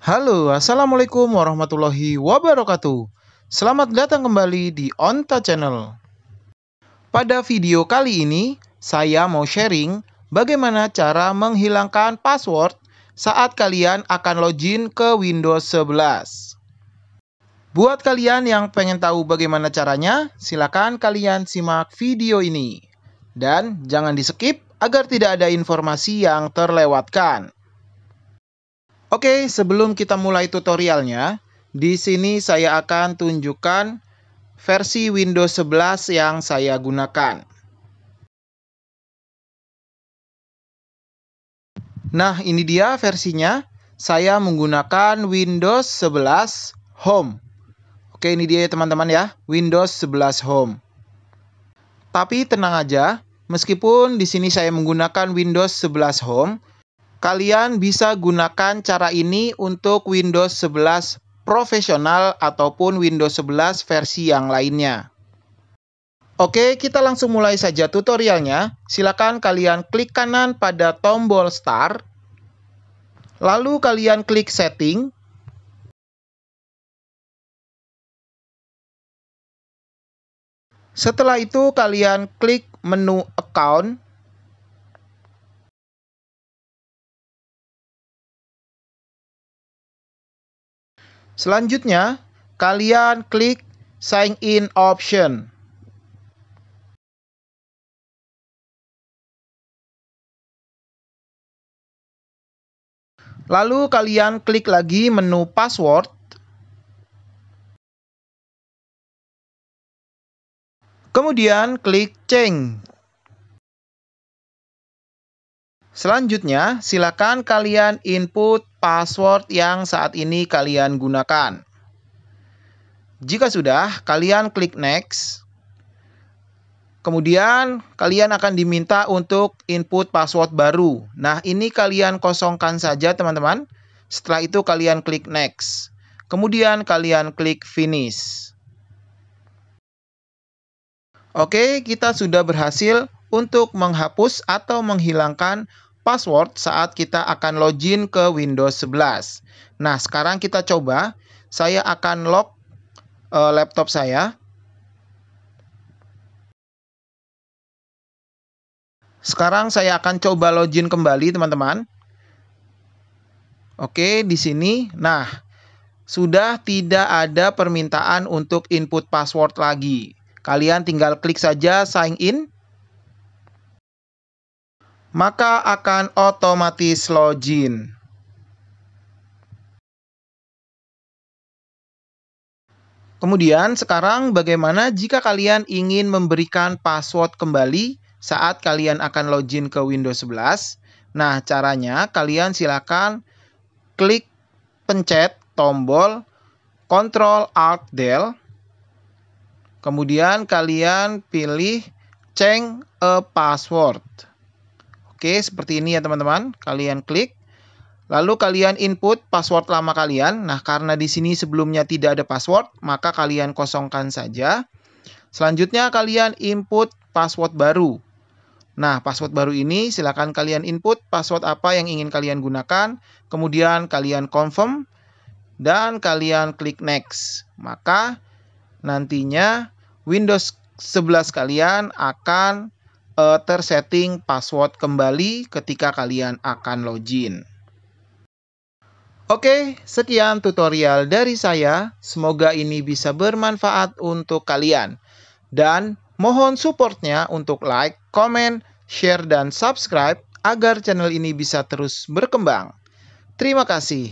Halo, Assalamualaikum warahmatullahi wabarakatuh. Selamat datang kembali di Onta Channel. Pada video kali ini, saya mau sharing bagaimana cara menghilangkan password saat kalian akan login ke Windows 11. Buat kalian yang pengen tahu bagaimana caranya, silakan kalian simak video ini. Dan jangan di skip agar tidak ada informasi yang terlewatkan. Oke, sebelum kita mulai tutorialnya, di sini saya akan tunjukkan versi Windows 11 yang saya gunakan. Nah, ini dia versinya. Saya menggunakan Windows 11 Home. Oke, ini dia teman-teman ya, Windows 11 Home. Tapi tenang aja, meskipun di sini saya menggunakan Windows 11 Home, kalian bisa gunakan cara ini untuk Windows 11 profesional ataupun Windows 11 versi yang lainnya. Oke, kita langsung mulai saja tutorialnya. Silakan kalian klik kanan pada tombol Start. Lalu kalian klik Setting. Setelah itu kalian klik menu Account. Selanjutnya, kalian klik Sign In option. Lalu kalian klik lagi menu password. Kemudian klik change. Selanjutnya, silakan kalian input password yang saat ini kalian gunakan. Jika sudah, kalian klik next. Kemudian, kalian akan diminta untuk input password baru. Nah, ini kalian kosongkan saja, teman-teman. Setelah itu, kalian klik next. Kemudian, kalian klik finish. Oke, kita sudah berhasil untuk menghapus atau menghilangkan password saat kita akan login ke Windows 11. Nah, sekarang kita coba. Saya akan lock uh, laptop saya. Sekarang saya akan coba login kembali, teman-teman. Oke, di sini. Nah, sudah tidak ada permintaan untuk input password lagi. Kalian tinggal klik saja sign in maka akan otomatis login. Kemudian sekarang bagaimana jika kalian ingin memberikan password kembali saat kalian akan login ke Windows 11? Nah, caranya kalian silakan klik pencet tombol Ctrl Alt Del. Kemudian kalian pilih change a password. Oke, seperti ini ya teman-teman. Kalian klik. Lalu kalian input password lama kalian. Nah, karena di sini sebelumnya tidak ada password, maka kalian kosongkan saja. Selanjutnya kalian input password baru. Nah, password baru ini silakan kalian input password apa yang ingin kalian gunakan. Kemudian kalian confirm dan kalian klik next. Maka nantinya Windows 11 kalian akan uh, tersetting password kembali ketika kalian akan login. Oke, sekian tutorial dari saya. Semoga ini bisa bermanfaat untuk kalian. Dan mohon supportnya untuk like, comment, share, dan subscribe agar channel ini bisa terus berkembang. Terima kasih.